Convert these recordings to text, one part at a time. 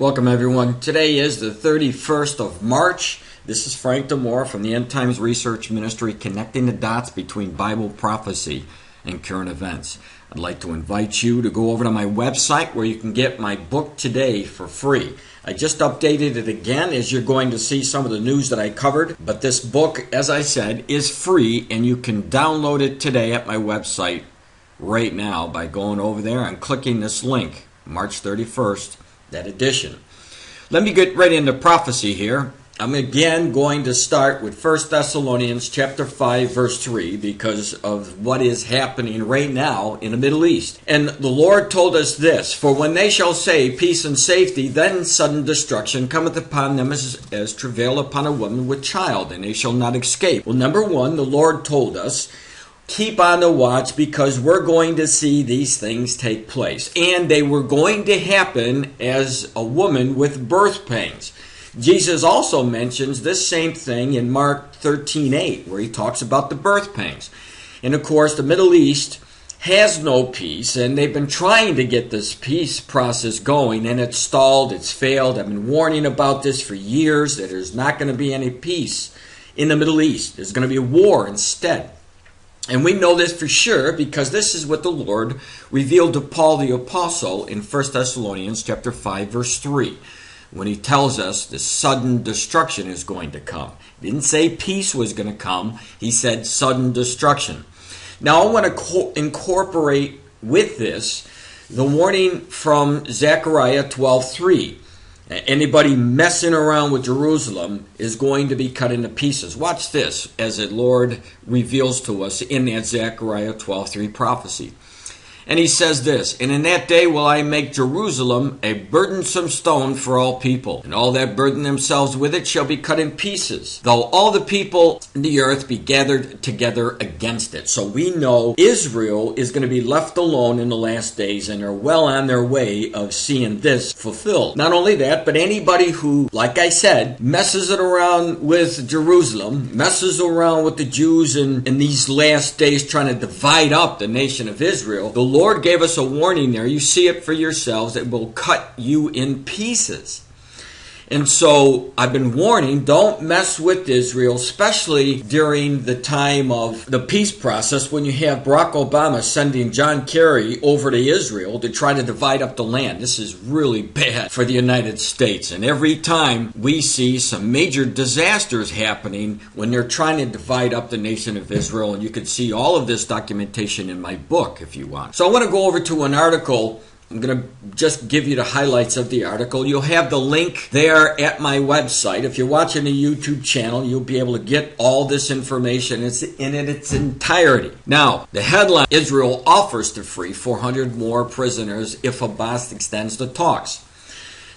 Welcome, everyone. Today is the 31st of March. This is Frank DiMora from the End Times Research Ministry, connecting the dots between Bible prophecy and current events. I'd like to invite you to go over to my website where you can get my book today for free. I just updated it again as you're going to see some of the news that I covered. But this book, as I said, is free and you can download it today at my website right now by going over there and clicking this link, March 31st that edition. Let me get right into prophecy here. I'm again going to start with 1 Thessalonians chapter 5 verse 3 because of what is happening right now in the Middle East. And the Lord told us this, for when they shall say peace and safety, then sudden destruction cometh upon them as, as travail upon a woman with child, and they shall not escape. Well, number 1, the Lord told us keep on the watch because we're going to see these things take place. And they were going to happen as a woman with birth pains. Jesus also mentions this same thing in Mark 13 8, where he talks about the birth pains. And of course, the Middle East has no peace, and they've been trying to get this peace process going, and it's stalled, it's failed. I've been warning about this for years that there's not going to be any peace in the Middle East. There's going to be war instead. And we know this for sure because this is what the Lord revealed to Paul the apostle in 1 Thessalonians chapter 5 verse 3 when he tells us the sudden destruction is going to come. He didn't say peace was going to come, he said sudden destruction. Now I want to co- incorporate with this the warning from Zechariah 12:3 Anybody messing around with Jerusalem is going to be cut into pieces. Watch this as the Lord reveals to us in that Zechariah 12:3 prophecy. And he says this, And in that day will I make Jerusalem a burdensome stone for all people, and all that burden themselves with it shall be cut in pieces, though all the people in the earth be gathered together against it. So we know Israel is going to be left alone in the last days, and are well on their way of seeing this fulfilled. Not only that, but anybody who, like I said, messes it around with Jerusalem, messes around with the Jews in, in these last days, trying to divide up the nation of Israel, the Lord Lord gave us a warning there. You see it for yourselves. It will cut you in pieces. And so I've been warning don't mess with Israel, especially during the time of the peace process when you have Barack Obama sending John Kerry over to Israel to try to divide up the land. This is really bad for the United States. And every time we see some major disasters happening when they're trying to divide up the nation of Israel, and you can see all of this documentation in my book if you want. So I want to go over to an article I'm going to just give you the highlights of the article. You'll have the link there at my website. If you're watching the YouTube channel, you'll be able to get all this information. It's in its entirety. Now, the headline Israel offers to free 400 more prisoners if Abbas extends the talks.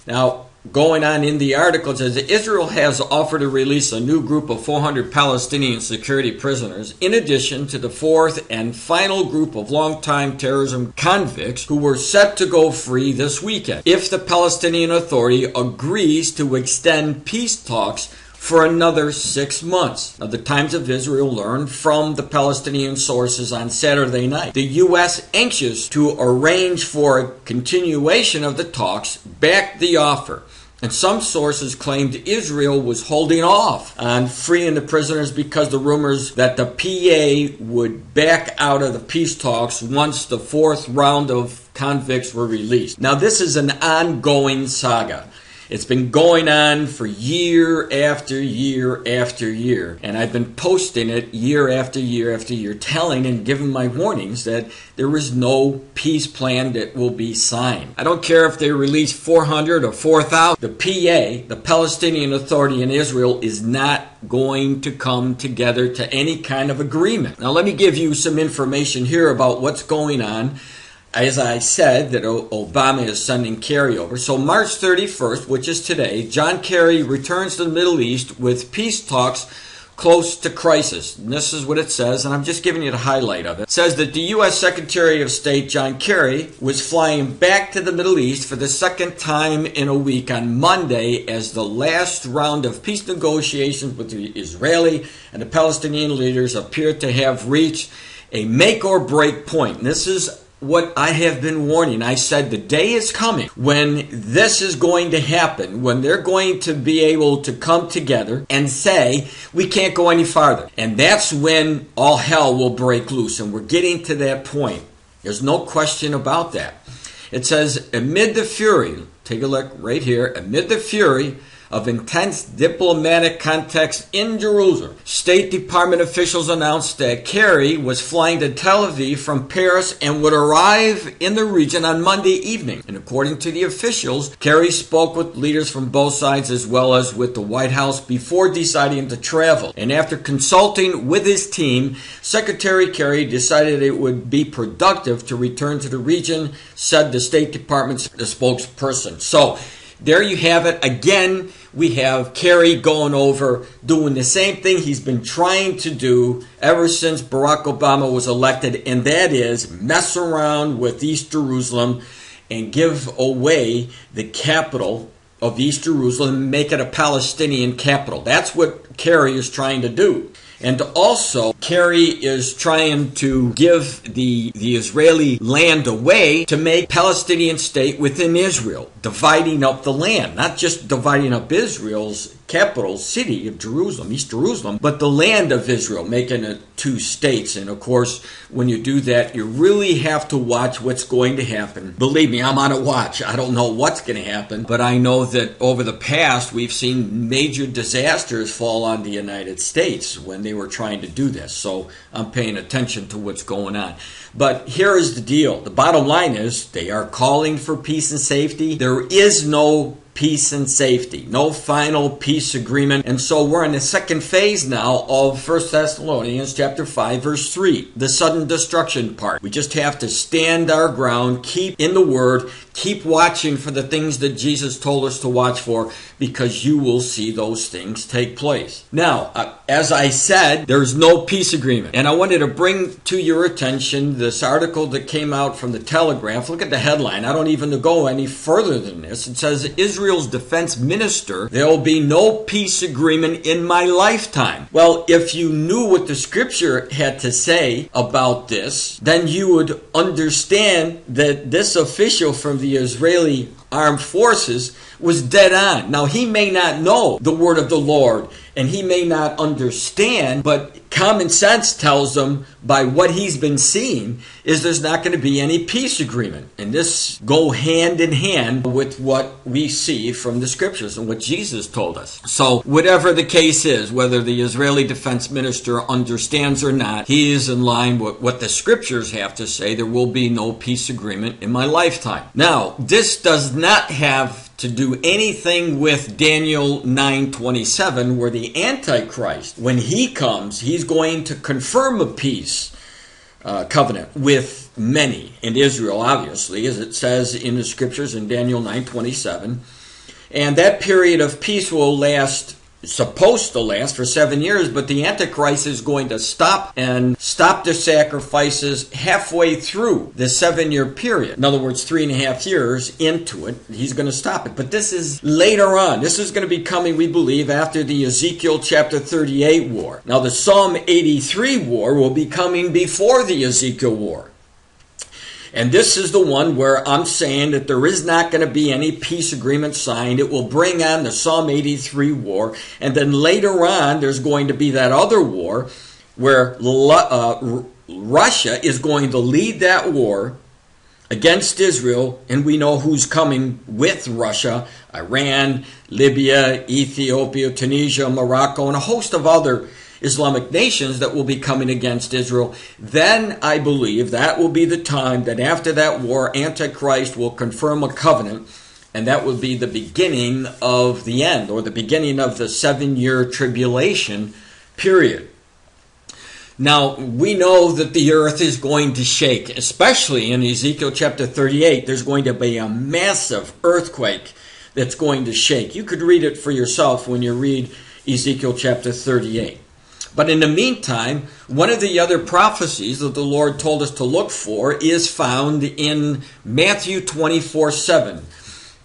Now, going on in the article says Israel has offered to release a new group of 400 Palestinian security prisoners, in addition to the fourth and final group of long-time terrorism convicts who were set to go free this weekend, if the Palestinian Authority agrees to extend peace talks for another six months. Now, the Times of Israel learned from the Palestinian sources on Saturday night. The U.S., anxious to arrange for a continuation of the talks, backed the offer. And some sources claimed Israel was holding off on freeing the prisoners because the rumors that the PA would back out of the peace talks once the fourth round of convicts were released. Now, this is an ongoing saga. It's been going on for year after year after year. And I've been posting it year after year after year, telling and giving my warnings that there is no peace plan that will be signed. I don't care if they release 400 or 4,000. The PA, the Palestinian Authority in Israel, is not going to come together to any kind of agreement. Now, let me give you some information here about what's going on as I said, that Obama is sending Kerry over. So March 31st, which is today, John Kerry returns to the Middle East with peace talks close to crisis. And this is what it says, and I'm just giving you the highlight of it. It says that the U.S. Secretary of State John Kerry was flying back to the Middle East for the second time in a week on Monday as the last round of peace negotiations with the Israeli and the Palestinian leaders appeared to have reached a make or break point. And this is what I have been warning. I said the day is coming when this is going to happen, when they're going to be able to come together and say, we can't go any farther. And that's when all hell will break loose. And we're getting to that point. There's no question about that. It says, amid the fury, take a look right here, amid the fury, of intense diplomatic context in Jerusalem. State Department officials announced that Kerry was flying to Tel Aviv from Paris and would arrive in the region on Monday evening. And according to the officials, Kerry spoke with leaders from both sides as well as with the White House before deciding to travel. And after consulting with his team, Secretary Kerry decided it would be productive to return to the region, said the State Department's spokesperson. So, there you have it. Again, we have Kerry going over doing the same thing he's been trying to do ever since Barack Obama was elected, and that is mess around with East Jerusalem and give away the capital of East Jerusalem and make it a Palestinian capital. That's what Kerry is trying to do. And also, Kerry is trying to give the, the Israeli land away to make Palestinian state within Israel, dividing up the land, not just dividing up Israel's capital city of Jerusalem, East Jerusalem, but the land of Israel, making it two states. And of course, when you do that, you really have to watch what's going to happen. Believe me, I'm on a watch. I don't know what's going to happen, but I know that over the past, we've seen major disasters fall on the United States when they were trying to do this. So I'm paying attention to what's going on. But here is the deal. The bottom line is they are calling for peace and safety. There is no peace and safety. No final peace agreement. And so we're in the second phase now of 1 Thessalonians chapter 5 verse 3, the sudden destruction part. We just have to stand our ground, keep in the word, keep watching for the things that Jesus told us to watch for because you will see those things take place. Now, uh, as I said, there's no peace agreement. And I wanted to bring to your attention this article that came out from the Telegraph. Look at the headline. I don't even go any further than this. It says Israel's defense minister, there will be no peace agreement in my lifetime. Well, if you knew what the scripture had to say about this, then you would understand that this official from the Israeli armed forces was dead on. Now, he may not know the word of the Lord and he may not understand, but common sense tells him by what he's been seeing is there's not going to be any peace agreement. And this go hand in hand with what we see from the scriptures and what Jesus told us. So whatever the case is, whether the Israeli defense minister understands or not, he is in line with what the scriptures have to say. There will be no peace agreement in my lifetime. Now, this does not have to do anything with Daniel 9:27 where the antichrist when he comes he's going to confirm a peace uh, covenant with many in Israel obviously as it says in the scriptures in Daniel 9:27 and that period of peace will last supposed to last for seven years, but the Antichrist is going to stop and stop the sacrifices halfway through the seven year period. In other words, three and a half years into it, he's going to stop it. But this is later on. This is going to be coming, we believe, after the Ezekiel chapter 38 war. Now, the Psalm 83 war will be coming before the Ezekiel war. And this is the one where I'm saying that there is not going to be any peace agreement signed. It will bring on the Psalm 83 war. And then later on, there's going to be that other war where uh, Russia is going to lead that war against Israel. And we know who's coming with Russia Iran, Libya, Ethiopia, Tunisia, Morocco, and a host of other Islamic nations that will be coming against Israel, then I believe that will be the time that after that war, Antichrist will confirm a covenant, and that will be the beginning of the end, or the beginning of the seven year tribulation period. Now, we know that the earth is going to shake, especially in Ezekiel chapter 38. There's going to be a massive earthquake that's going to shake. You could read it for yourself when you read Ezekiel chapter 38. But in the meantime, one of the other prophecies that the Lord told us to look for is found in Matthew 24 7.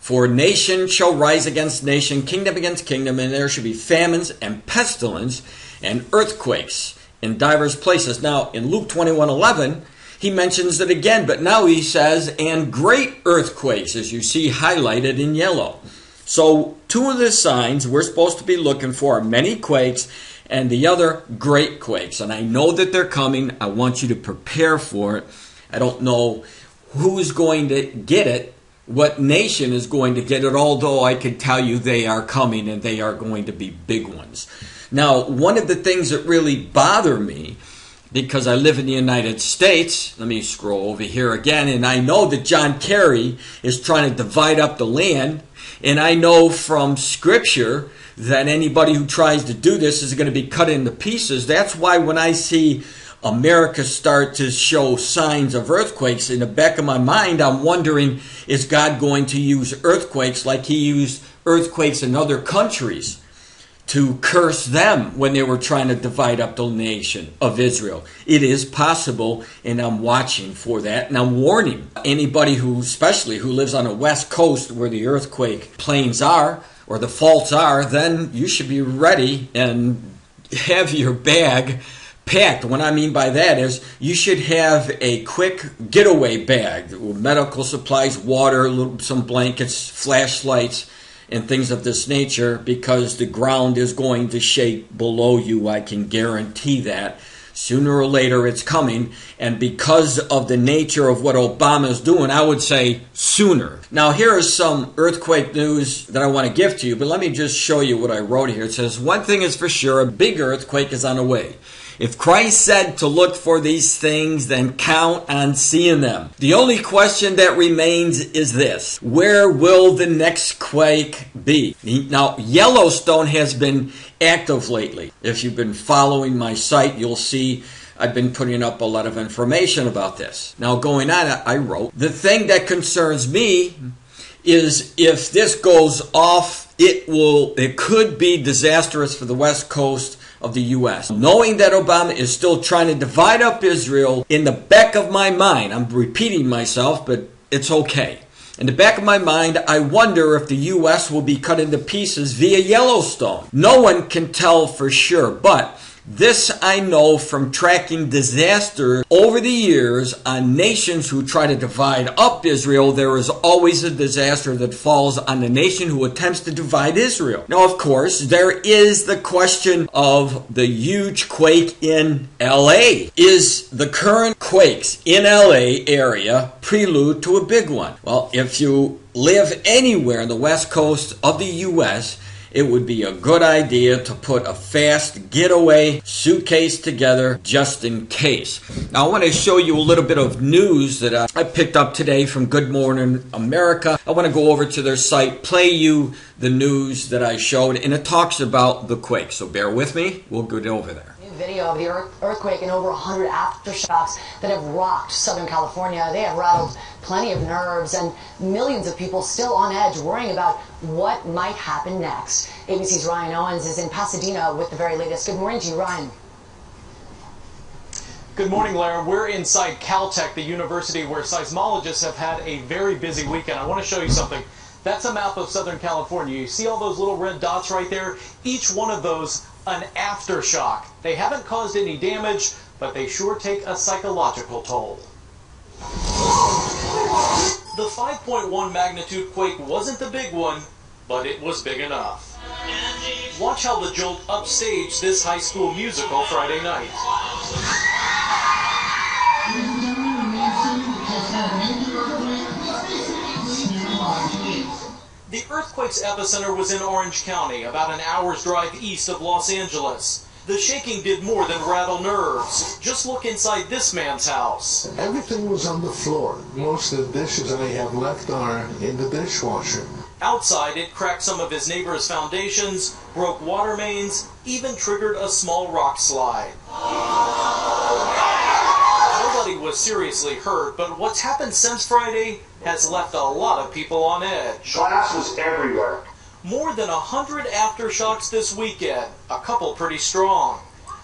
For nation shall rise against nation, kingdom against kingdom, and there shall be famines and pestilence and earthquakes in divers places. Now, in Luke 21 11, he mentions it again, but now he says, and great earthquakes, as you see highlighted in yellow. So, two of the signs we're supposed to be looking for are many quakes and the other great quakes. And I know that they're coming. I want you to prepare for it. I don't know who's going to get it, what nation is going to get it, although I can tell you they are coming and they are going to be big ones. Now, one of the things that really bother me because I live in the United States. Let me scroll over here again. And I know that John Kerry is trying to divide up the land. And I know from Scripture that anybody who tries to do this is going to be cut into pieces. That's why when I see America start to show signs of earthquakes, in the back of my mind, I'm wondering is God going to use earthquakes like He used earthquakes in other countries? to curse them when they were trying to divide up the nation of Israel. It is possible, and I'm watching for that, and I'm warning anybody who, especially who lives on the west coast where the earthquake plains are or the faults are, then you should be ready and have your bag packed. What I mean by that is you should have a quick getaway bag medical supplies, water, some blankets, flashlights and things of this nature because the ground is going to shake below you. I can guarantee that. Sooner or later it's coming. And because of the nature of what Obama is doing, I would say sooner. Now, here is some earthquake news that I want to give to you, but let me just show you what I wrote here. It says, One thing is for sure, a big earthquake is on the way. If Christ said to look for these things, then count on seeing them. The only question that remains is this Where will the next quake be? Now, Yellowstone has been active lately. If you've been following my site, you'll see I've been putting up a lot of information about this. Now, going on, I wrote the thing that concerns me is if this goes off, it will, it could be disastrous for the West Coast of the U.S. Knowing that Obama is still trying to divide up Israel, in the back of my mind, I'm repeating myself, but it's okay. In the back of my mind, I wonder if the U.S. will be cut into pieces via Yellowstone. No one can tell for sure, but this I know from tracking disaster over the years on nations who try to divide up Israel. There is always a disaster that falls on the nation who attempts to divide Israel. Now, of course, there is the question of the huge quake in LA. Is the current quakes in LA area prelude to a big one? Well, if you live anywhere on the west coast of the U.S., it would be a good idea to put a fast getaway suitcase together just in case. Now, I want to show you a little bit of news that uh, I picked up today from Good Morning America. I want to go over to their site, play you the news that I showed, and it talks about the quake. So bear with me, we'll get over there video of the earthquake and over 100 aftershocks that have rocked Southern California. They have rattled plenty of nerves and millions of people still on edge worrying about what might happen next. ABC's Ryan Owens is in Pasadena with the very latest. Good morning to you, Ryan. Good morning, Lara. We're inside Caltech, the university where seismologists have had a very busy weekend. I want to show you something. That's a map of Southern California. You see all those little red dots right there? Each one of those an aftershock. They haven't caused any damage, but they sure take a psychological toll. The 5.1 magnitude quake wasn't the big one, but it was big enough. Watch how the jolt upstaged this high school musical Friday night. The earthquake's epicenter was in Orange County, about an hour's drive east of Los Angeles. The shaking did more than rattle nerves. Just look inside this man's house. Everything was on the floor. Most of the dishes I have left are in the dishwasher. Outside, it cracked some of his neighbor's foundations, broke water mains, even triggered a small rock slide Nobody was seriously hurt, but what's happened since Friday has left a lot of people on edge. Glass was everywhere. More than a hundred aftershocks this weekend, a couple pretty strong.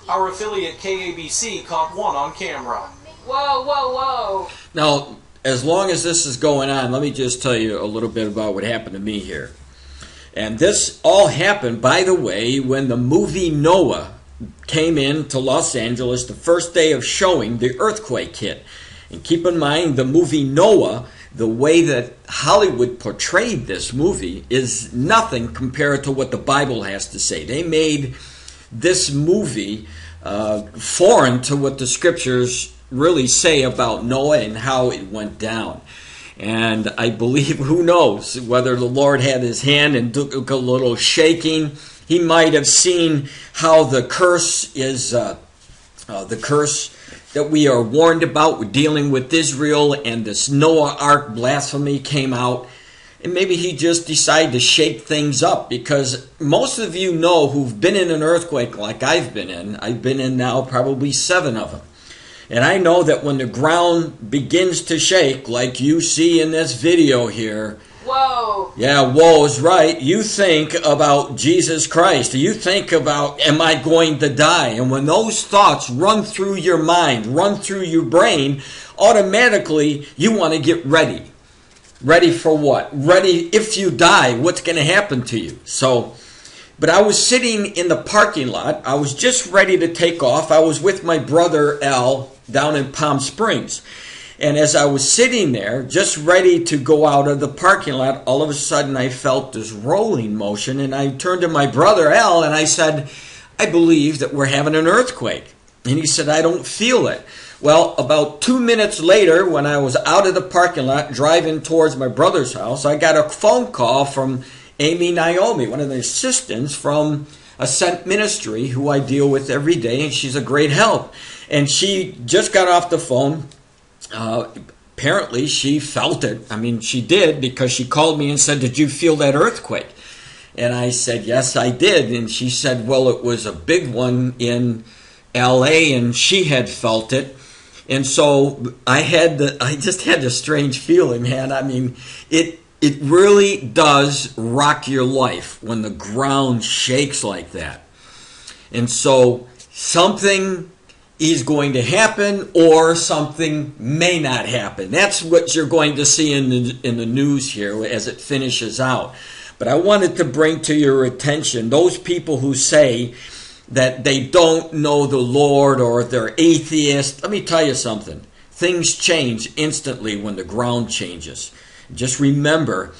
Our affiliate KABC caught one on camera. Whoa, whoa, whoa. Now, as long as this is going on, let me just tell you a little bit about what happened to me here. And this all happened, by the way, when the movie Noah came in to Los Angeles the first day of showing the earthquake hit. And keep in mind the movie Noah, the way that Hollywood portrayed this movie is nothing compared to what the Bible has to say. They made this movie uh, foreign to what the scriptures really say about Noah and how it went down. And I believe, who knows, whether the Lord had his hand and took a little shaking. He might have seen how the curse is, uh, uh, the curse that we are warned about. Dealing with Israel, and this Noah Ark blasphemy came out. And maybe he just decided to shake things up because most of you know who've been in an earthquake like I've been in. I've been in now probably seven of them. And I know that when the ground begins to shake, like you see in this video here, Whoa. yeah, whoa is right. You think about Jesus Christ. You think about, am I going to die? And when those thoughts run through your mind, run through your brain, automatically you want to get ready. Ready for what? Ready if you die, what's going to happen to you? So, but I was sitting in the parking lot. I was just ready to take off. I was with my brother Al down in Palm Springs. And as I was sitting there, just ready to go out of the parking lot, all of a sudden I felt this rolling motion. And I turned to my brother Al and I said, I believe that we're having an earthquake. And he said, I don't feel it. Well, about two minutes later, when I was out of the parking lot driving towards my brother's house, I got a phone call from Amy Naomi, one of the assistants from Ascent Ministry, who I deal with every day, and she's a great help. And she just got off the phone. Uh, apparently, she felt it. I mean, she did because she called me and said, Did you feel that earthquake? And I said, Yes, I did. And she said, Well, it was a big one in LA, and she had felt it. And so I had the, I just had a strange feeling, man. I mean, it it really does rock your life when the ground shakes like that. And so something is going to happen or something may not happen. That's what you're going to see in the, in the news here as it finishes out. But I wanted to bring to your attention those people who say that they don't know the Lord or they're atheists. Let me tell you something. Things change instantly when the ground changes. Just remember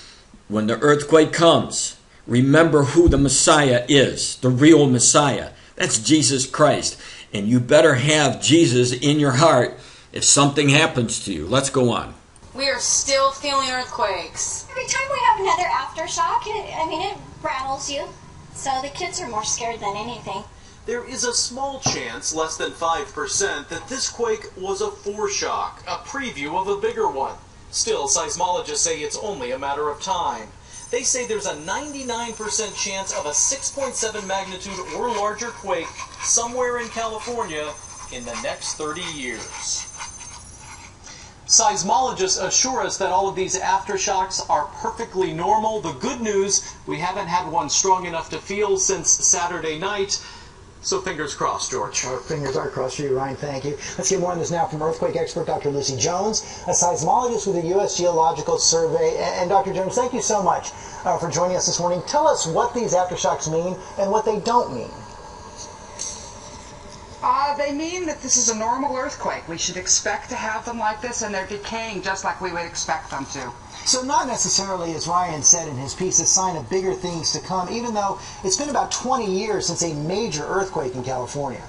when the earthquake comes, remember who the Messiah is, the real Messiah. That's Jesus Christ. And you better have Jesus in your heart if something happens to you. Let's go on. We are still feeling earthquakes. Every time we have another aftershock, it, I mean, it rattles you. So the kids are more scared than anything. There is a small chance, less than 5%, that this quake was a foreshock, a preview of a bigger one. Still, seismologists say it's only a matter of time. They say there's a 99% chance of a 6.7 magnitude or larger quake somewhere in California in the next 30 years. Seismologists assure us that all of these aftershocks are perfectly normal. The good news, we haven't had one strong enough to feel since Saturday night. So fingers crossed, George. Our fingers are crossed for you, Ryan. Thank you. Let's get more on this now from earthquake expert Dr. Lucy Jones, a seismologist with the U.S. Geological Survey. And Dr. Jones, thank you so much uh, for joining us this morning. Tell us what these aftershocks mean and what they don't mean. Uh, they mean that this is a normal earthquake. We should expect to have them like this, and they're decaying just like we would expect them to. So not necessarily, as Ryan said in his piece, a sign of bigger things to come, even though it's been about 20 years since a major earthquake in California.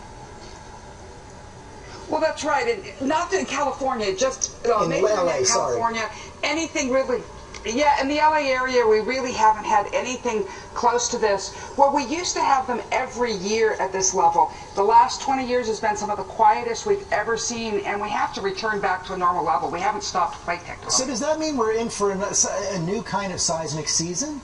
Well, that's right. And not in California, just uh, In LA, in sorry. California. Anything really. Yeah, in the LA area, we really haven't had anything close to this. Well, we used to have them every year at this level. The last 20 years has been some of the quietest we've ever seen, and we have to return back to a normal level. We haven't stopped plate tectonics. So does that mean we're in for a, a new kind of seismic season?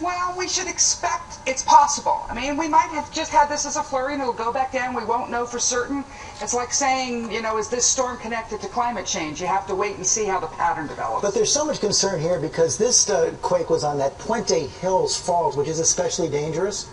Well, we should expect it's possible. I mean, we might have just had this as a flurry and it'll go back down. We won't know for certain. It's like saying, you know, is this storm connected to climate change? You have to wait and see how the pattern develops. But there's so much concern here because this uh, quake was on that Puente Hills Fault, which is especially dangerous.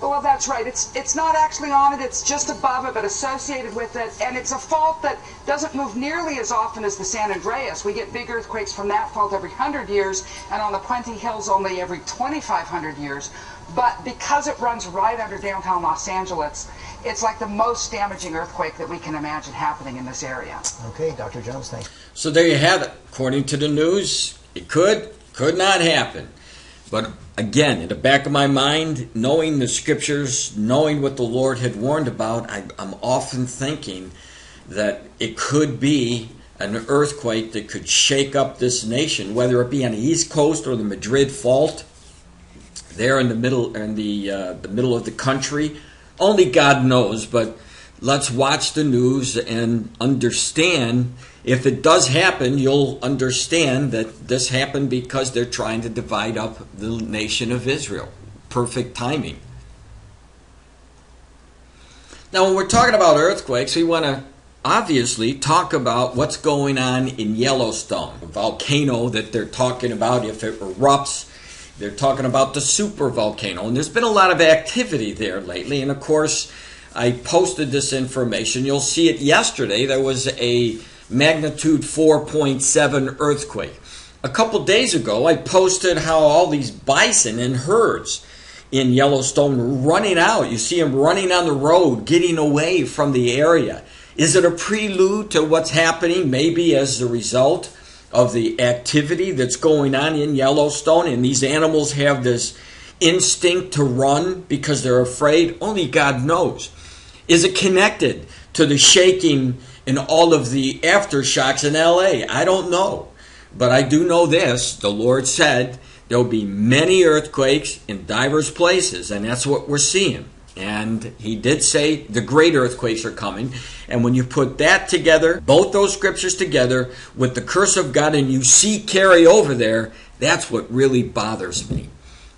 Well, that's right. It's it's not actually on it. It's just above it, but associated with it, and it's a fault that doesn't move nearly as often as the San Andreas. We get big earthquakes from that fault every hundred years, and on the Puente Hills only every 2,500 years. But because it runs right under downtown Los Angeles, it's like the most damaging earthquake that we can imagine happening in this area. Okay, Dr. Jones, thank you. So there you have it. According to the news, it could, could not happen. But again, in the back of my mind, knowing the scriptures, knowing what the Lord had warned about, I, I'm often thinking that it could be an earthquake that could shake up this nation, whether it be on the East Coast or the Madrid Fault, there in the middle in the uh, the middle of the country. Only God knows, but let's watch the news and understand if it does happen, you'll understand that this happened because they're trying to divide up the nation of Israel. Perfect timing. Now, when we're talking about earthquakes, we want to obviously talk about what's going on in Yellowstone, a volcano that they're talking about if it erupts. They're talking about the super volcano, and there's been a lot of activity there lately. And of course, I posted this information. You'll see it yesterday. There was a magnitude 4.7 earthquake. A couple days ago, I posted how all these bison in herds in Yellowstone running out. You see them running on the road, getting away from the area. Is it a prelude to what's happening, maybe as a result of the activity that's going on in Yellowstone? And these animals have this instinct to run because they're afraid? Only God knows. Is it connected to the shaking and all of the aftershocks in LA? I don't know. But I do know this the Lord said there'll be many earthquakes in diverse places, and that's what we're seeing. And he did say the great earthquakes are coming. And when you put that together, both those scriptures together with the curse of God, and you see Kerry over there, that's what really bothers me.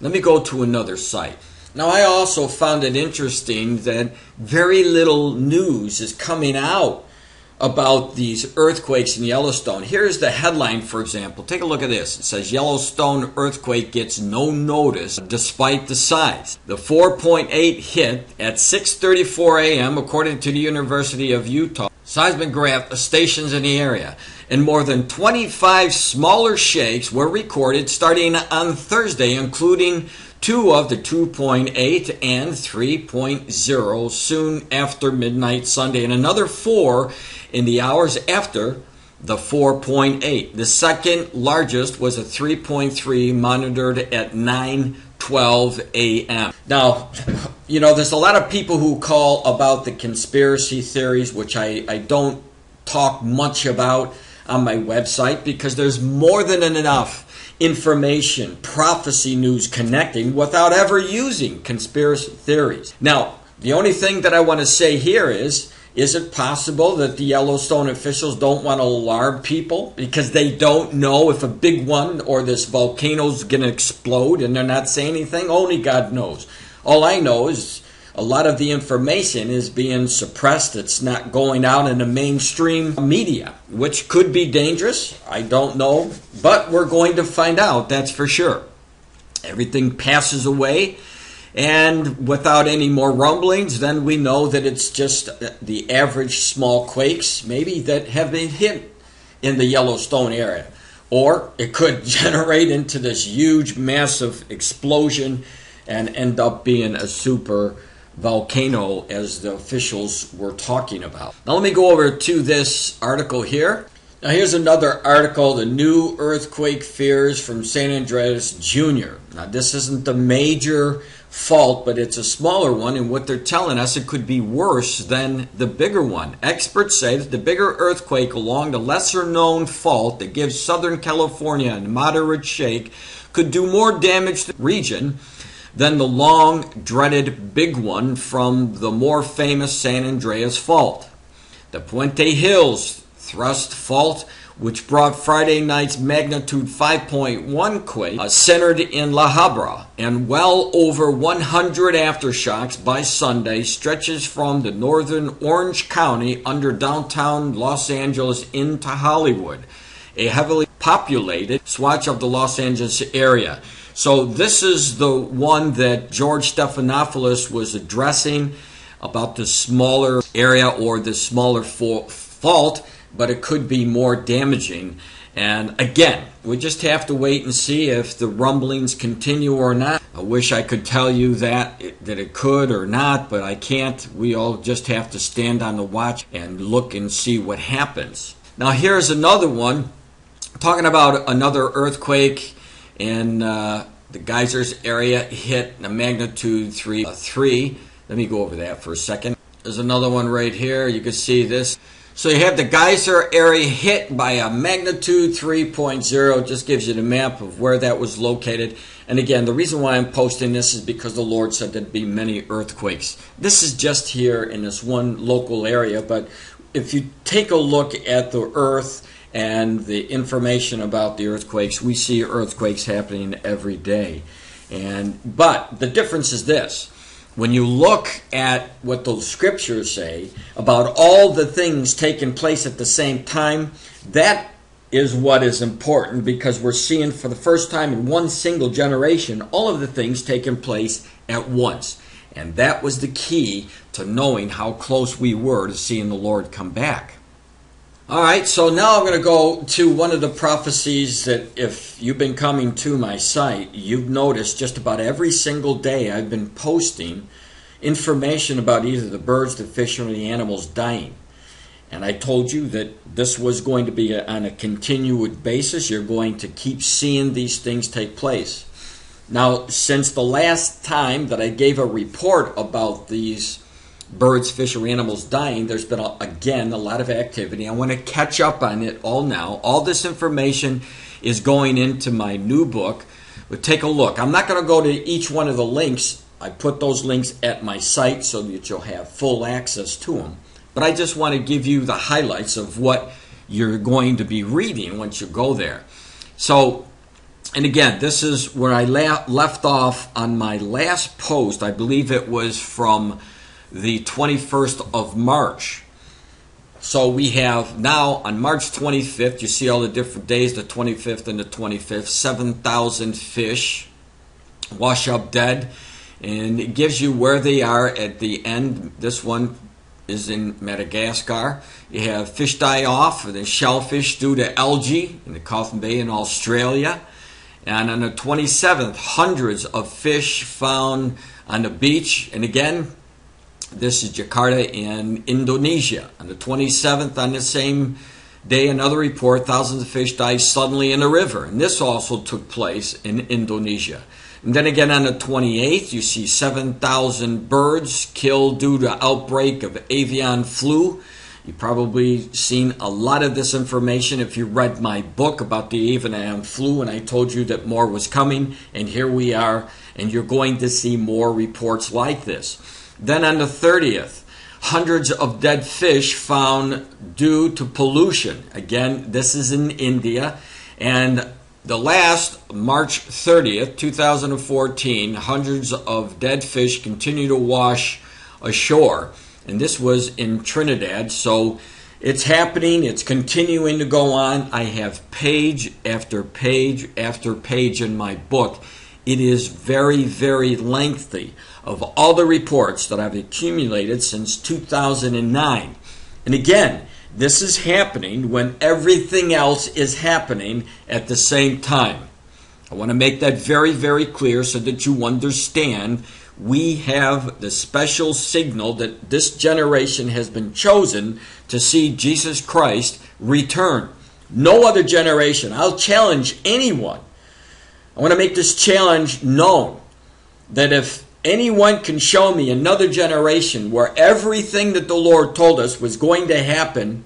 Let me go to another site. Now, I also found it interesting that very little news is coming out about these earthquakes in Yellowstone. Here's the headline, for example. Take a look at this. It says Yellowstone earthquake gets no notice despite the size. The 4.8 hit at 6:34 a.m. according to the University of Utah. Seismograph uh, stations in the area. And more than 25 smaller shakes were recorded starting on Thursday, including two of the 2.8 and 3.0 soon after midnight Sunday, and another four in the hours after the 4.8. The second largest was a 3.3 monitored at 9:12 a.m. Now, you know, there's a lot of people who call about the conspiracy theories, which I, I don't talk much about on my website because there's more than enough information, prophecy news connecting without ever using conspiracy theories. Now, the only thing that I want to say here is is it possible that the Yellowstone officials don't want to alarm people because they don't know if a big one or this volcano's going to explode and they're not saying anything? Only God knows. All I know is a lot of the information is being suppressed. It's not going out in the mainstream media, which could be dangerous. I don't know. But we're going to find out, that's for sure. Everything passes away and without any more rumblings, then we know that it's just the average small quakes, maybe that have been hit in the Yellowstone area. Or it could generate into this huge, massive explosion and end up being a super volcano as the officials were talking about. Now, let me go over to this article here. Now, here's another article The New Earthquake Fears from San Andreas Jr. Now, this isn't the major fault, but it's a smaller one, and what they're telling us, it could be worse than the bigger one. Experts say that the bigger earthquake along the lesser known fault that gives Southern California a moderate shake could do more damage to the region than the long dreaded big one from the more famous San Andreas Fault. The Puente Hills thrust fault which brought Friday night's magnitude 5.1 quake, uh, centered in La Habra, and well over 100 aftershocks by Sunday stretches from the northern Orange County under downtown Los Angeles into Hollywood. A heavily populated swatch of the Los Angeles area. So this is the one that George Stephanopoulos was addressing about the smaller area or the smaller fault, but it could be more damaging. And again, we just have to wait and see if the rumblings continue or not. I wish I could tell you that that it could or not, but I can't. We all just have to stand on the watch and look and see what happens. Now here's another one talking about another earthquake in uh, the geysers area hit a magnitude 3 uh, 3 let me go over that for a second. There's another one right here. You can see this. So you have the geyser area hit by a magnitude 3.0 just gives you the map of where that was located. And again the reason why i'm posting this is because the lord said there'd be many earthquakes. This is just here in this one local area but if you take a look at the earth and the information about the earthquakes, we see earthquakes happening every day. And but the difference is this. When you look at what those scriptures say about all the things taking place at the same time, that is what is important because we're seeing for the first time in one single generation all of the things taking place at once. And that was the key to knowing how close we were to seeing the Lord come back. All right, so now I'm going to go to one of the prophecies that if you've been coming to my site, you've noticed just about every single day I've been posting information about either the birds, the fish, or the animals dying. And I told you that this was going to be a, on a continued basis. You're going to keep seeing these things take place. Now, since the last time that I gave a report about these birds, fish, or animals dying, there's been, a, again, a lot of activity. I want to catch up on it all now. All this information is going into my new book. But take a look. I'm not going to go to each one of the links. I put those links at my site so that you'll have full access to them. But I just want to give you the highlights of what you're going to be reading once you go there. So, and again, this is where I la- left off on my last post. I believe it was from the 21st of March. So we have now on March 25th, you see all the different days, the 25th and the 25th, 7,000 fish wash up dead. And it gives you where they are at the end. This one is in Madagascar. You have fish die off, and then shellfish due to algae in the Coffin Bay in Australia. And on the 27th, hundreds of fish found on the beach. And again, this is Jakarta in Indonesia. On the 27th, on the same day, another report thousands of fish died suddenly in a river. And this also took place in Indonesia. And then again on the 28th, you see 7,000 birds killed due to outbreak of avian flu. You've probably seen a lot of this information if you read my book about the avian flu, and I told you that more was coming, and here we are, and you're going to see more reports like this. Then on the 30th, hundreds of dead fish found due to pollution. Again, this is in India. And the last, March 30th, 2014, hundreds of dead fish continue to wash ashore. And this was in Trinidad. So it's happening, it's continuing to go on. I have page after page after page in my book. It is very, very lengthy of all the reports that I've accumulated since 2009. And again, this is happening when everything else is happening at the same time. I want to make that very, very clear so that you understand we have the special signal that this generation has been chosen to see Jesus Christ return. No other generation. I'll challenge anyone. I want to make this challenge known that if anyone can show me another generation where everything that the Lord told us was going to happen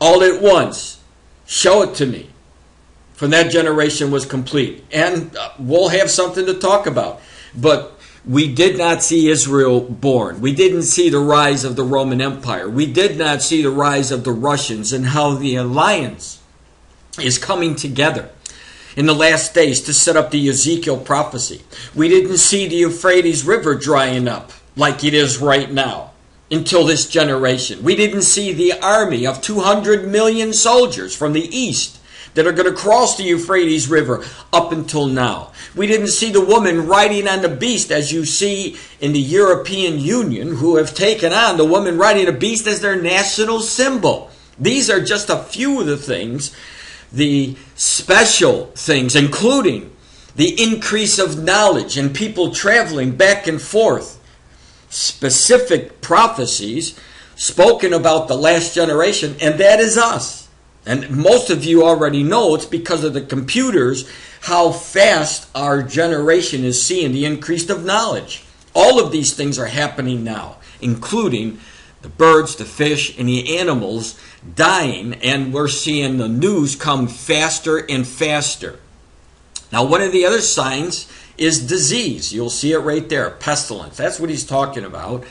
all at once, show it to me. From that generation was complete. And uh, we'll have something to talk about. But we did not see Israel born. We didn't see the rise of the Roman Empire. We did not see the rise of the Russians and how the alliance is coming together in the last days to set up the Ezekiel prophecy. We didn't see the Euphrates River drying up like it is right now until this generation. We didn't see the army of 200 million soldiers from the east that are going to cross the Euphrates River up until now. We didn't see the woman riding on the beast as you see in the European Union, who have taken on the woman riding a beast as their national symbol. These are just a few of the things, the special things, including the increase of knowledge and people traveling back and forth, specific prophecies spoken about the last generation, and that is us. And most of you already know it's because of the computers how fast our generation is seeing the increase of knowledge. All of these things are happening now, including the birds, the fish, and the animals dying, and we're seeing the news come faster and faster. Now, one of the other signs is disease. You'll see it right there pestilence. That's what he's talking about.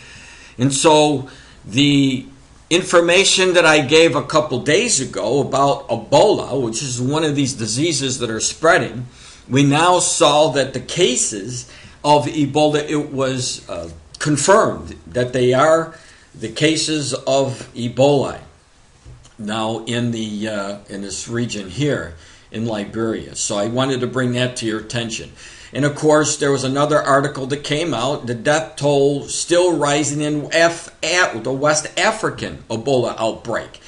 And so, the information that I gave a couple days ago about Ebola, which is one of these diseases that are spreading, we now saw that the cases of Ebola, it was uh, confirmed that they are the cases of Ebola now in the uh, in this region here in Liberia. So I wanted to bring that to your attention. And of course, there was another article that came out. The death toll still rising in F- at the West African Ebola outbreak.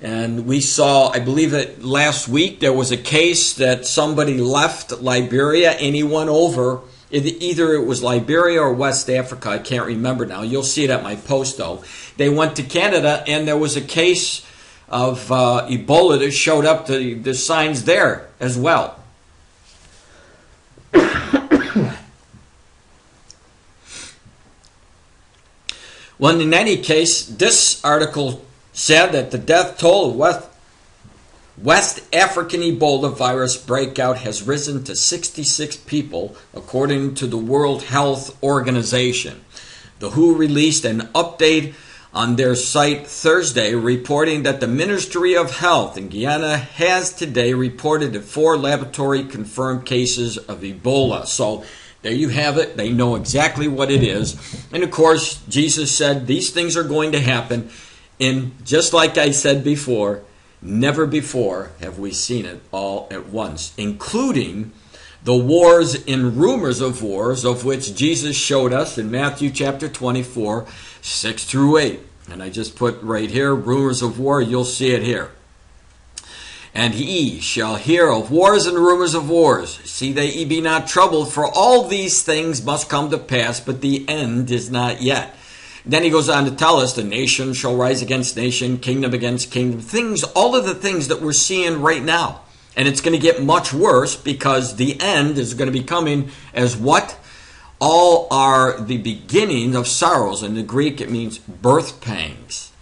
And we saw, I believe that last week there was a case that somebody left Liberia and he went over. Either it was Liberia or West Africa, I can't remember now. You'll see it at my post though. They went to Canada and there was a case of uh, Ebola that showed up. The, the signs there as well. well, in any case, this article said that the death toll of West, West African Ebola virus breakout has risen to 66 people, according to the World Health Organization. The WHO released an update on their site Thursday, reporting that the Ministry of Health in Guinea has today reported four laboratory confirmed cases of Ebola. So there you have it. They know exactly what it is. And of course, Jesus said these things are going to happen. And just like I said before, never before have we seen it all at once, including the wars and rumors of wars of which Jesus showed us in Matthew chapter 24, 6 through 8. And I just put right here, rumors of war, you'll see it here. And ye shall hear of wars and rumors of wars. See that ye be not troubled, for all these things must come to pass, but the end is not yet. Then he goes on to tell us the nation shall rise against nation, kingdom against kingdom. Things, all of the things that we're seeing right now. And it's going to get much worse because the end is going to be coming as what? All are the beginning of sorrows. In the Greek, it means birth pangs.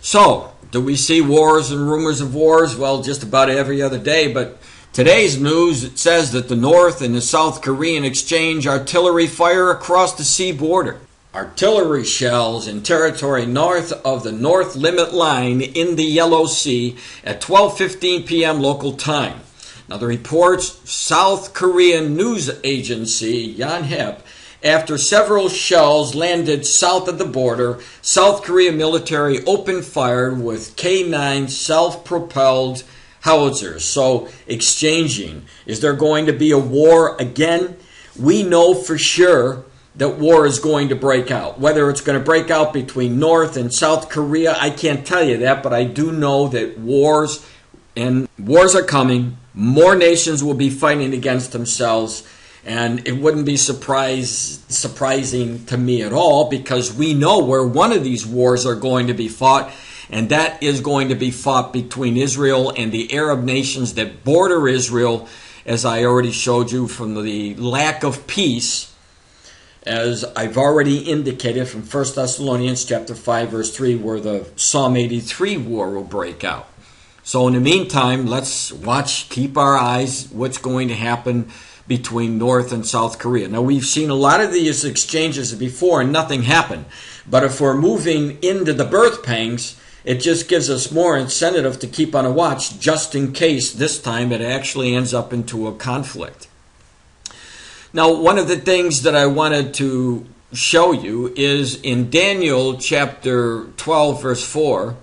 So, do we see wars and rumors of wars? Well, just about every other day. But today's news it says that the North and the South Korean exchange artillery fire across the sea border. Artillery shells in territory north of the North Limit Line in the Yellow Sea at 12:15 p.m. local time. Now the reports South Korean news agency Yonhap after several shells landed south of the border, South Korea military opened fire with K9 self-propelled howitzers. So exchanging. Is there going to be a war again? We know for sure that war is going to break out. Whether it's going to break out between North and South Korea, I can't tell you that, but I do know that wars and wars are coming. More nations will be fighting against themselves, and it wouldn't be surprise, surprising to me at all because we know where one of these wars are going to be fought, and that is going to be fought between Israel and the Arab nations that border Israel, as I already showed you from the lack of peace as I've already indicated from 1 Thessalonians chapter 5 verse 3 where the Psalm 83 war will break out. So in the meantime, let's watch, keep our eyes what's going to happen between North and South Korea. Now we've seen a lot of these exchanges before and nothing happened. But if we're moving into the birth pangs, it just gives us more incentive to keep on a watch just in case this time it actually ends up into a conflict. Now, one of the things that I wanted to show you is in Daniel chapter 12, verse 4,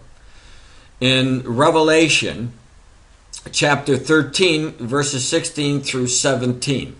in Revelation, chapter 13, verses 16 through 17.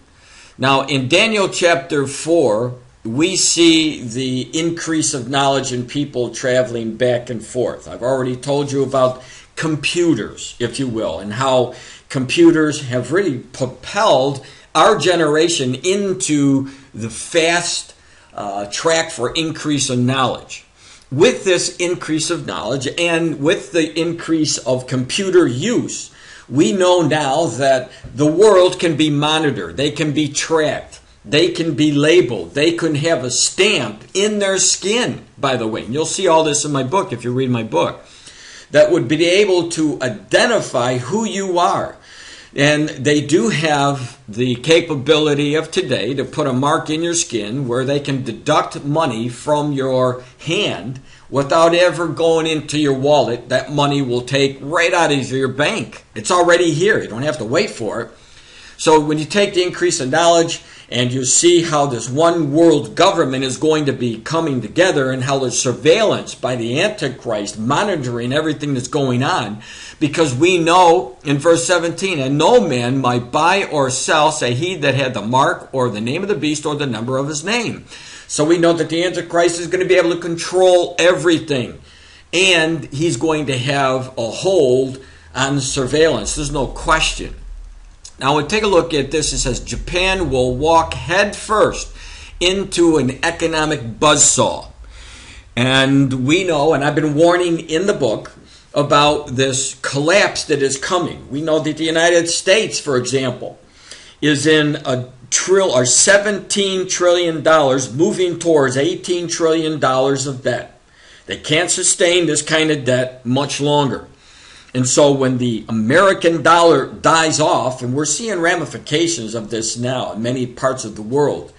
Now, in Daniel chapter 4, we see the increase of knowledge in people traveling back and forth. I've already told you about computers, if you will, and how computers have really propelled our generation into the fast uh, track for increase of knowledge. With this increase of knowledge and with the increase of computer use, we know now that the world can be monitored, they can be tracked, they can be labeled, they can have a stamp in their skin, by the way. And you'll see all this in my book if you read my book. That would be able to identify who you are. And they do have the capability of today to put a mark in your skin where they can deduct money from your hand without ever going into your wallet. That money will take right out of your bank. It's already here. You don't have to wait for it. So when you take the increase in knowledge and you see how this one world government is going to be coming together and how there's surveillance by the Antichrist monitoring everything that's going on, because we know in verse 17, and no man might buy or sell, say he that had the mark or the name of the beast or the number of his name. So we know that the Antichrist is going to be able to control everything. And he's going to have a hold on surveillance. There's no question. Now, we take a look at this. It says Japan will walk headfirst into an economic buzzsaw. And we know, and I've been warning in the book about this collapse that is coming. We know that the United States, for example, is in a trill or 17 trillion dollars moving towards 18 trillion dollars of debt. They can't sustain this kind of debt much longer. And so when the American dollar dies off, and we're seeing ramifications of this now in many parts of the world,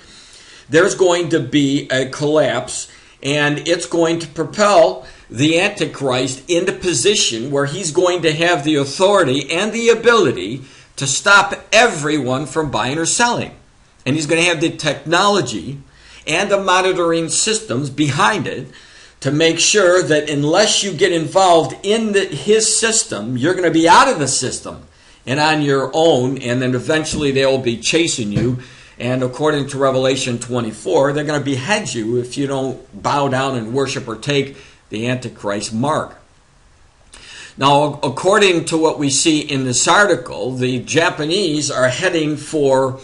there's going to be a collapse and it's going to propel the Antichrist into position where he's going to have the authority and the ability to stop everyone from buying or selling. And he's going to have the technology and the monitoring systems behind it to make sure that unless you get involved in the, his system, you're going to be out of the system and on your own, and then eventually they'll be chasing you. And according to Revelation 24, they're going to behead you if you don't bow down and worship or take the Antichrist mark. Now, according to what we see in this article, the Japanese are heading for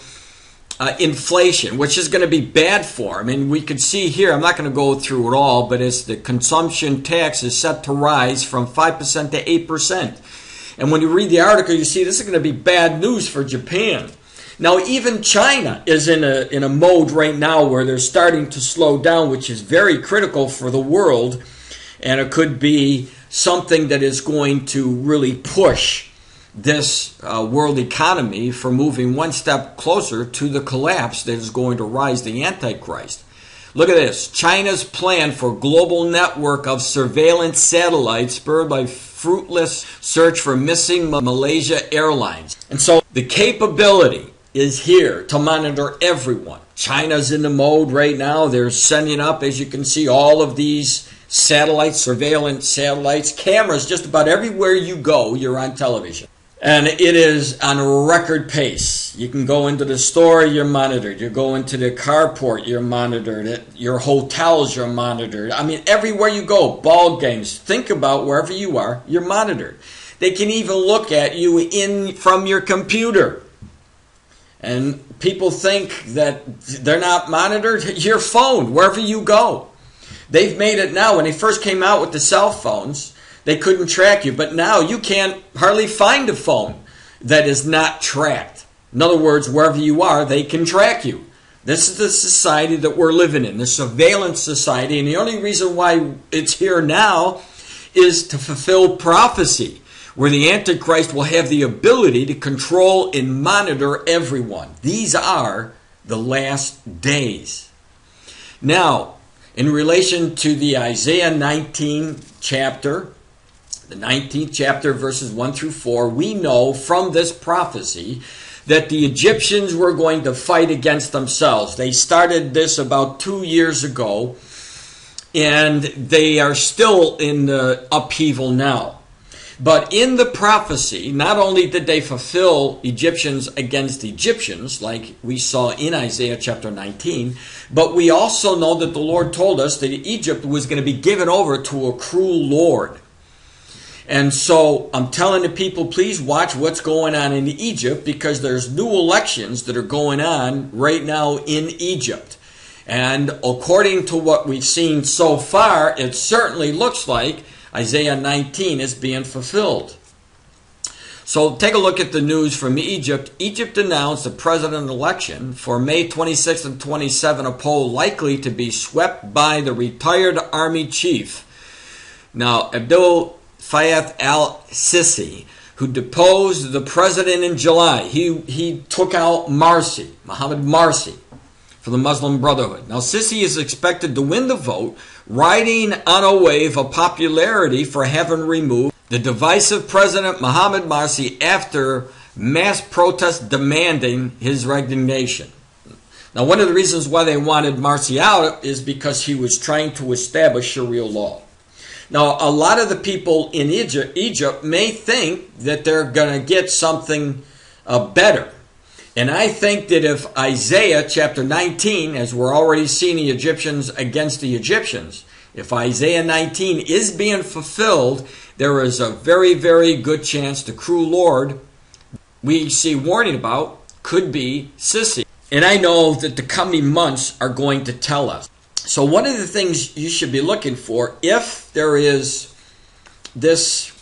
uh, inflation, which is going to be bad for them. And we can see here, I'm not going to go through it all, but it's the consumption tax is set to rise from 5% to 8%. And when you read the article, you see this is going to be bad news for Japan. Now, even China is in a, in a mode right now where they're starting to slow down, which is very critical for the world. And it could be something that is going to really push this uh, world economy for moving one step closer to the collapse that is going to rise the Antichrist. Look at this China's plan for global network of surveillance satellites spurred by fruitless search for missing Malaysia Airlines. And so the capability is here to monitor everyone. China's in the mode right now. They're sending up, as you can see, all of these satellites, surveillance satellites, cameras just about everywhere you go, you're on television. And it is on a record pace. You can go into the store, you're monitored. You go into the carport, you're monitored. Your hotels, you're monitored. I mean, everywhere you go, ball games. Think about wherever you are, you're monitored. They can even look at you in from your computer. And people think that they're not monitored. Your phone, wherever you go. They've made it now. When they first came out with the cell phones, they couldn't track you. But now you can't hardly find a phone that is not tracked. In other words, wherever you are, they can track you. This is the society that we're living in, the surveillance society. And the only reason why it's here now is to fulfill prophecy, where the Antichrist will have the ability to control and monitor everyone. These are the last days. Now, in relation to the Isaiah 19 chapter, the 19th chapter, verses 1 through 4, we know from this prophecy that the Egyptians were going to fight against themselves. They started this about two years ago, and they are still in the upheaval now. But in the prophecy, not only did they fulfill Egyptians against Egyptians, like we saw in Isaiah chapter 19, but we also know that the Lord told us that Egypt was going to be given over to a cruel Lord. And so I'm telling the people, please watch what's going on in Egypt because there's new elections that are going on right now in Egypt. And according to what we've seen so far, it certainly looks like Isaiah 19 is being fulfilled. So take a look at the news from Egypt. Egypt announced a president election for May 26 and 27, a poll likely to be swept by the retired army chief. Now, Abdul Fattah al Sisi, who deposed the president in July, he, he took out Morsi, Mohammed Morsi, for the Muslim Brotherhood. Now, Sisi is expected to win the vote, riding on a wave of popularity for having removed the divisive President Mohammed Morsi after mass protests demanding his resignation. Now, one of the reasons why they wanted Morsi out is because he was trying to establish Sharia law. Now, a lot of the people in Egypt, Egypt may think that they're going to get something uh, better. And I think that if Isaiah chapter 19, as we're already seeing the Egyptians against the Egyptians, if Isaiah 19 is being fulfilled, there is a very, very good chance the cruel Lord we see warning about could be Sisi. And I know that the coming months are going to tell us. So, one of the things you should be looking for, if there is this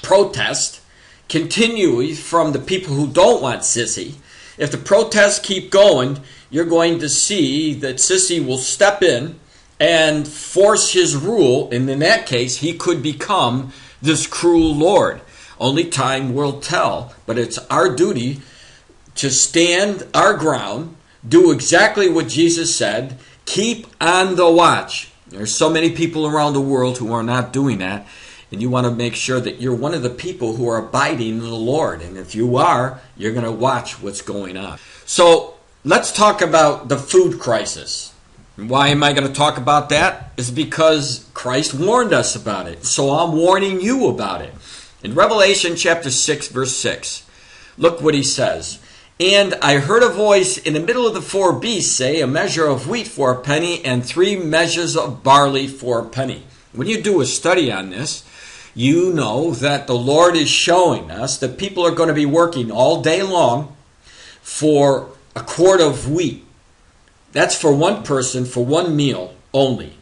protest continually from the people who don't want Sisi, if the protests keep going, you're going to see that Sisi will step in and force his rule, and in that case, he could become this cruel Lord. Only time will tell, but it's our duty to stand our ground, do exactly what Jesus said, keep on the watch. There's so many people around the world who are not doing that, and you want to make sure that you're one of the people who are abiding in the Lord. And if you are, you're going to watch what's going on. So let's talk about the food crisis. Why am I going to talk about that? Is because Christ warned us about it. So I'm warning you about it. In Revelation chapter 6, verse 6, look what he says. And I heard a voice in the middle of the four beasts say, A measure of wheat for a penny, and three measures of barley for a penny. When you do a study on this, you know that the Lord is showing us that people are going to be working all day long for a quart of wheat. That's for one person for one meal only.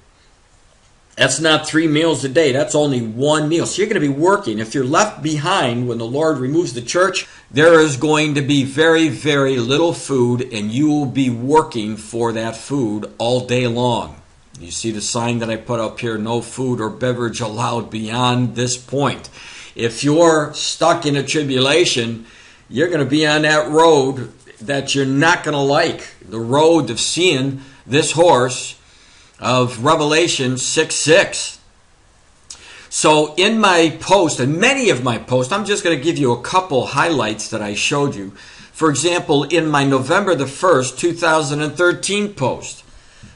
That's not three meals a day. That's only one meal. So you're going to be working. If you're left behind when the Lord removes the church, there is going to be very, very little food, and you will be working for that food all day long. You see the sign that I put up here no food or beverage allowed beyond this point. If you're stuck in a tribulation, you're going to be on that road that you're not going to like the road of seeing this horse of Revelation 6 6. So, in my post, and many of my posts, I'm just going to give you a couple highlights that I showed you. For example, in my November the 1st, 2013 post,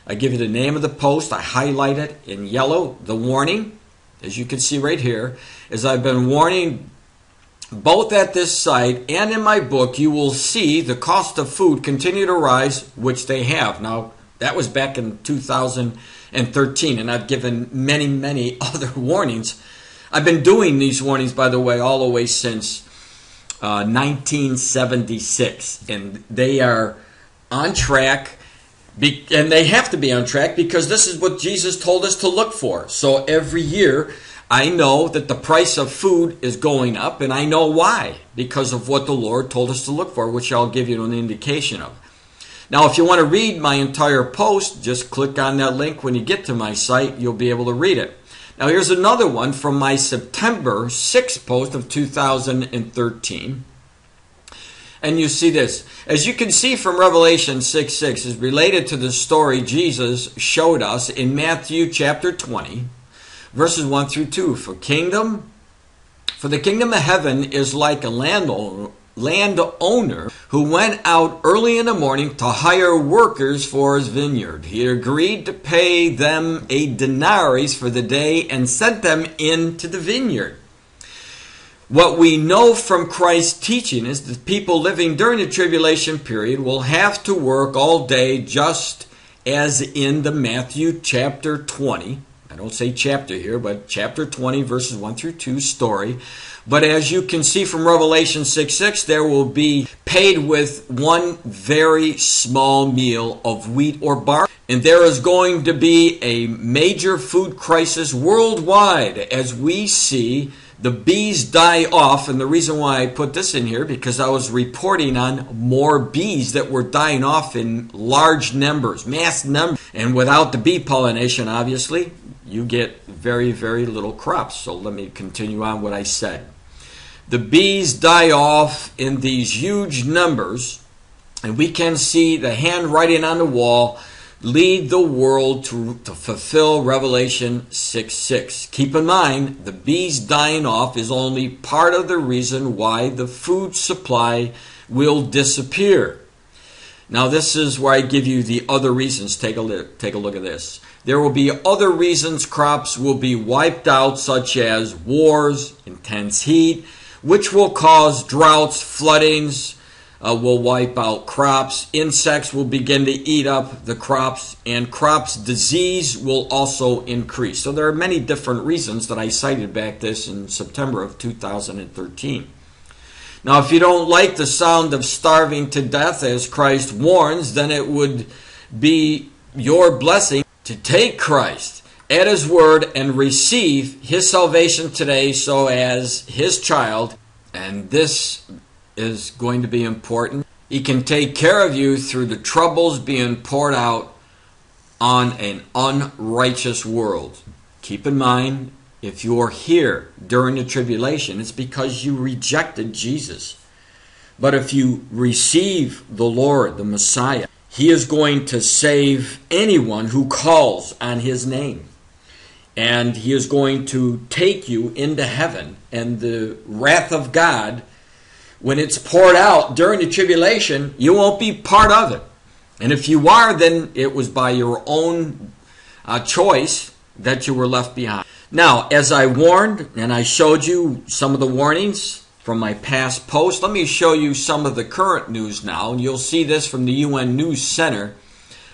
I give you the name of the post. I highlight it in yellow, the warning, as you can see right here, as I've been warning both at this site and in my book, you will see the cost of food continue to rise, which they have. Now, that was back in 2013, and I've given many, many other warnings. I've been doing these warnings, by the way, all the way since uh, 1976, and they are on track be- and they have to be on track because this is what Jesus told us to look for. So every year, I know that the price of food is going up, and I know why because of what the Lord told us to look for, which I'll give you an indication of. Now, if you want to read my entire post, just click on that link when you get to my site, you'll be able to read it. Now, here's another one from my September 6th post of 2013. And you see this. As you can see from Revelation 6 6 is related to the story Jesus showed us in Matthew chapter 20, verses 1 through 2. For kingdom, for the kingdom of heaven is like a landowner landowner who went out early in the morning to hire workers for his vineyard. He agreed to pay them a denarius for the day and sent them into the vineyard. What we know from Christ's teaching is that people living during the tribulation period will have to work all day just as in the Matthew chapter 20. I don't say chapter here, but chapter 20, verses 1 through 2 story. But as you can see from Revelation 6 6, there will be paid with one very small meal of wheat or barley. And there is going to be a major food crisis worldwide as we see the bees die off. And the reason why I put this in here, because I was reporting on more bees that were dying off in large numbers, mass numbers. And without the bee pollination, obviously, you get very, very little crops. So let me continue on what I said. The bees die off in these huge numbers, and we can see the handwriting on the wall lead the world to, to fulfill Revelation 6 6. Keep in mind, the bees dying off is only part of the reason why the food supply will disappear. Now, this is where I give you the other reasons. Take a look, take a look at this. There will be other reasons crops will be wiped out, such as wars, intense heat, which will cause droughts, floodings, uh, will wipe out crops. Insects will begin to eat up the crops, and crops disease will also increase. So there are many different reasons that I cited back this in September of 2013. Now, if you don't like the sound of starving to death as Christ warns, then it would be your blessing to take Christ at His word and receive His salvation today so as His child. And this is going to be important. He can take care of you through the troubles being poured out on an unrighteous world. Keep in mind, if you're here during the tribulation, it's because you rejected Jesus. But if you receive the Lord, the Messiah, He is going to save anyone who calls on His name. And He is going to take you into heaven, and the wrath of God when it's poured out during the tribulation, you won't be part of it. And if you are, then it was by your own uh, choice that you were left behind. Now, as I warned and I showed you some of the warnings from my past post, let me show you some of the current news now. And you'll see this from the UN News Center.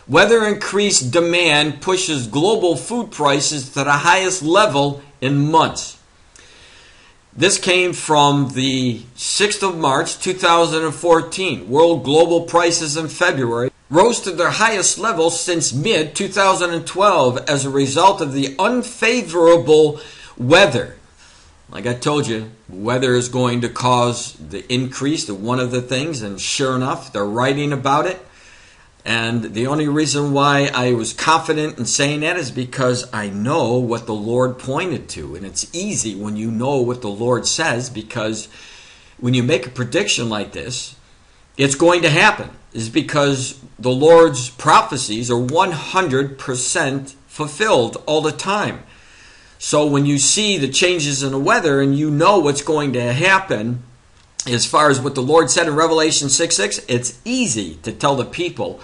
Weather increased demand pushes global food prices to the highest level in months. This came from the 6th of March 2014. World global prices in February rose to their highest level since mid 2012 as a result of the unfavorable weather. Like I told you, weather is going to cause the increase of one of the things, and sure enough, they're writing about it. And the only reason why I was confident in saying that is because I know what the Lord pointed to. And it's easy when you know what the Lord says because when you make a prediction like this, it's going to happen. Is because the Lord's prophecies are 100% fulfilled all the time. So when you see the changes in the weather and you know what's going to happen, as far as what the Lord said in Revelation 6 6, it's easy to tell the people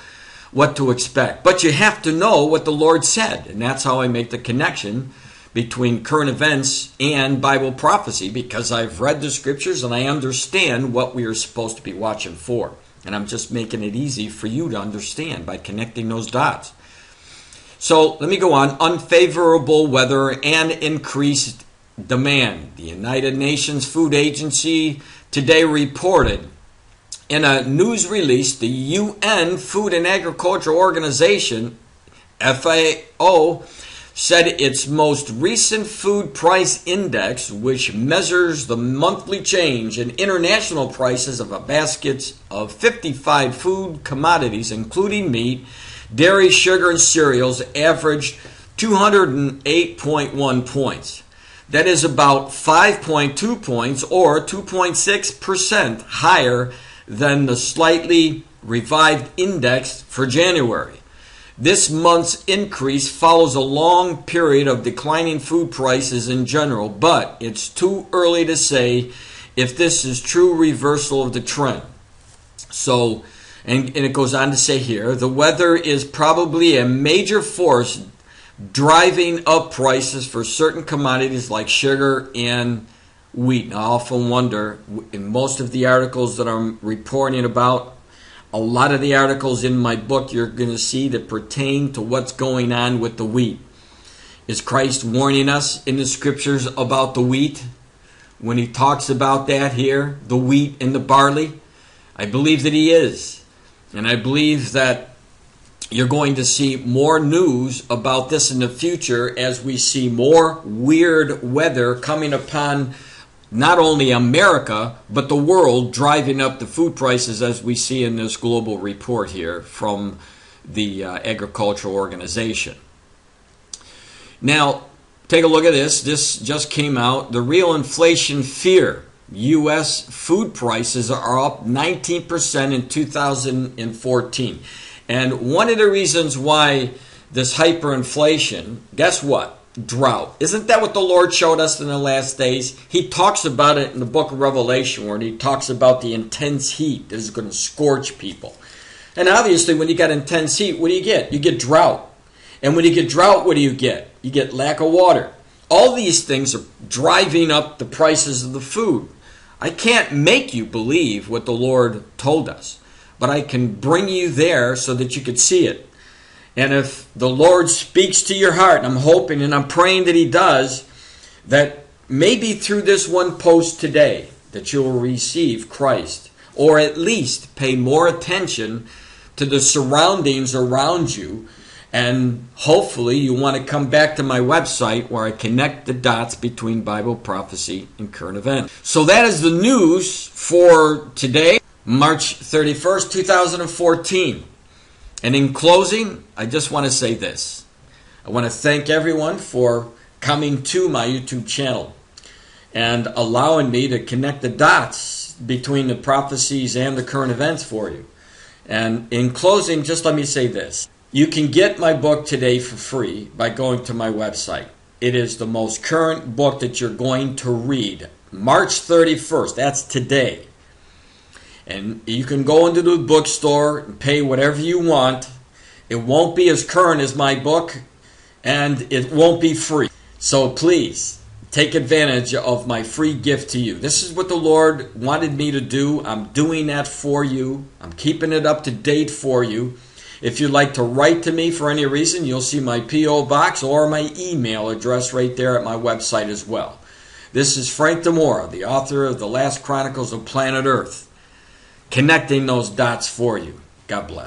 what to expect. But you have to know what the Lord said. And that's how I make the connection between current events and Bible prophecy because I've read the scriptures and I understand what we are supposed to be watching for. And I'm just making it easy for you to understand by connecting those dots. So let me go on. Unfavorable weather and increased demand. The United Nations Food Agency today reported in a news release the UN Food and Agriculture Organization, FAO, said its most recent food price index, which measures the monthly change in international prices of a basket of 55 food commodities, including meat, dairy, sugar, and cereals, averaged 208.1 points. That is about 5.2 points or 2.6% higher than the slightly revived index for January. This month's increase follows a long period of declining food prices in general, but it's too early to say if this is true reversal of the trend. So, and, and it goes on to say here, the weather is probably a major force driving up prices for certain commodities like sugar and wheat. I often wonder, in most of the articles that I'm reporting about, a lot of the articles in my book you're going to see that pertain to what's going on with the wheat. Is Christ warning us in the scriptures about the wheat? When he talks about that here, the wheat and the barley? I believe that he is. And I believe that you're going to see more news about this in the future as we see more weird weather coming upon not only America, but the world driving up the food prices as we see in this global report here from the uh, Agricultural Organization. Now, take a look at this. This just came out. The real inflation fear. U.S. food prices are up 19% in 2014. And one of the reasons why this hyperinflation, guess what? Drought. Isn't that what the Lord showed us in the last days? He talks about it in the book of Revelation where he talks about the intense heat that is going to scorch people. And obviously, when you got intense heat, what do you get? You get drought. And when you get drought, what do you get? You get lack of water. All these things are driving up the prices of the food. I can't make you believe what the Lord told us but I can bring you there so that you could see it. And if the Lord speaks to your heart, and I'm hoping and I'm praying that He does, that maybe through this one post today, that you'll receive Christ, or at least pay more attention to the surroundings around you. And hopefully, you want to come back to my website where I connect the dots between Bible prophecy and current events. So, that is the news for today. March 31st, 2014. And in closing, I just want to say this. I want to thank everyone for coming to my YouTube channel and allowing me to connect the dots between the prophecies and the current events for you. And in closing, just let me say this. You can get my book today for free by going to my website. It is the most current book that you're going to read. March 31st, that's today. And you can go into the bookstore and pay whatever you want. It won't be as current as my book, and it won't be free. So please take advantage of my free gift to you. This is what the Lord wanted me to do. I'm doing that for you. I'm keeping it up to date for you. If you'd like to write to me for any reason, you'll see my P.O. box or my email address right there at my website as well. This is Frank DiMora, the author of The Last Chronicles of Planet Earth connecting those dots for you. God bless.